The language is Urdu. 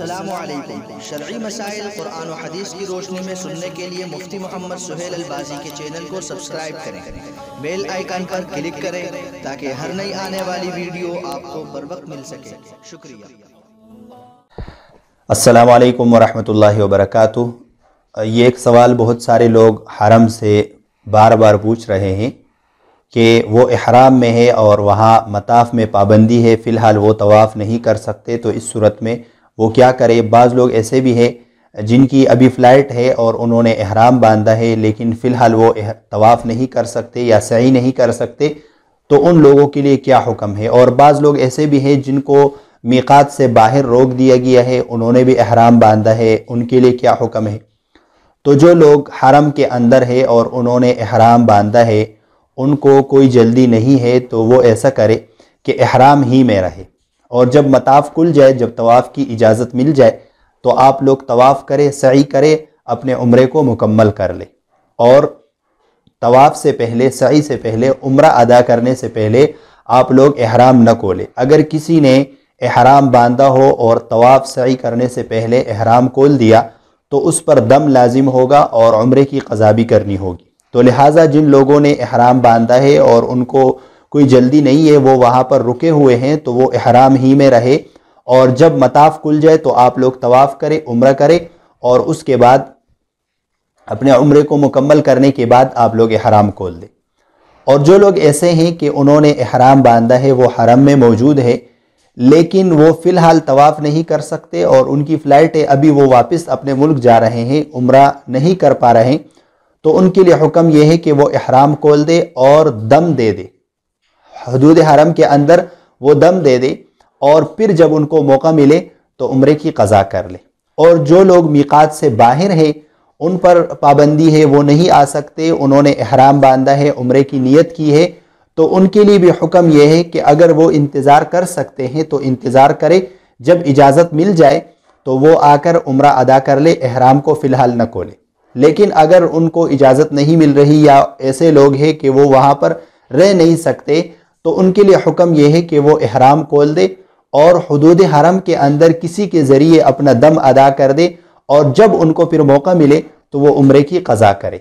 السلام علیکم۔ شرعی مسائل قرآن و حدیث کی روشنی میں سننے کے لیے مفتی محمد سہیل البازی کے چینل کو سبسکرائب کریں۔ بیل آئیکن پر کلک کریں تاکہ ہر نئی آنے والی ویڈیو آپ کو بر وقت مل سکے۔ شکریہ۔ السلام علیکم ورحمۃ اللہ وبرکاتہ۔ یہ ایک سوال بہت سارے لوگ حرم سے بار بار پوچھ رہے ہیں کہ وہ احرام میں ہے اور وہاں مطاف میں پابندی ہے، فی الحال وہ طواف نہیں کر سکتے، تو اس صورت میں وہ کیا کرے؟ بعض لوگ ایسے بھی ہیں جن کی ابھی فلائٹ ہے اور انہوں نے احرام باندھا ہے، لیکن فی الحال وہ طواف نہیں کر سکتے یا صحیح نہیں کر سکتے۔ تو ان لوگوں کے لیے کیا حکم ہے؟ اور بعض لوگ ایسے بھی ہیں جن کو میقات سے باہر روک دیا گیا ہے، انہوں نے بھی احرام باندھا ہے۔ ان کے لیے کیا حکم ہے؟ تو جو لوگ حرم کے اندر ہے اور انہوں نے احرام باندھا ہے، ان کو کوئی جلدی نہیں ہے تو وہ ایسا کرے کہ احرام ہی میں رہے۔ اور جب مطاف کل جائے، جب طواف کی اجازت مل جائے، تو آپ لوگ طواف کرے سعی کرے اپنے عمرے کو مکمل کر لے اور طواف سے پہلے، سعی سے پہلے، عمرہ ادا کرنے سے پہلے آپ لوگ احرام نہ کولے اگر کسی نے احرام باندھا ہو اور طواف سعی کرنے سے پہلے احرام کول دیا، تو اس پر دم لازم ہوگا اور عمرے کی قضا بھی کرنی ہوگی۔ تو لہٰذا جن لوگوں نے احرام باندھا ہے اور ان کو کوئی جلدی نہیں ہے، وہ وہاں پر رکے ہوئے ہیں تو وہ احرام ہی میں رہے۔ اور جب مطاف کل جائے تو آپ لوگ طواف کرے عمرہ کرے اور اس کے بعد اپنے عمرے کو مکمل کرنے کے بعد آپ لوگ احرام کھول دیں۔ اور جو لوگ ایسے ہیں کہ انہوں نے احرام باندھا ہے، وہ حرم میں موجود ہے لیکن وہ فی الحال طواف نہیں کر سکتے اور ان کی فلائٹ ہے ابھی وہ واپس اپنے ملک جا رہے ہیں، عمرہ نہیں کر پا رہے۔ ہیں تو ان کے لیے حکم یہ ہے کہ وہ احرام کھول دے اور دم دے دے حدود حرم کے اندر وہ دم دے دے اور پھر جب ان کو موقع ملے تو عمرے کی قضا کر لے۔ اور جو لوگ میقات سے باہر ہیں، ان پر پابندی ہے، وہ نہیں آ سکتے۔ انہوں نے احرام باندھا ہے، عمرے کی نیت کی ہے۔ تو ان کے لیے بھی حکم یہ ہے کہ اگر وہ انتظار کر سکتے ہیں تو انتظار کرے۔ جب اجازت مل جائے تو وہ آ کر عمرہ ادا کر لے، احرام کو فی الحال نہ کھولے۔ لیکن اگر ان کو اجازت نہیں مل رہی یا ایسے لوگ ہیں کہ وہ وہاں پر رہ نہیں سکتے تو ان کے لیے حکم یہ ہے کہ وہ احرام کھول دے اور حدود حرم کے اندر کسی کے ذریعے اپنا دم ادا کر دے اور جب ان کو پھر موقع ملے تو وہ عمرے کی قضا کرے۔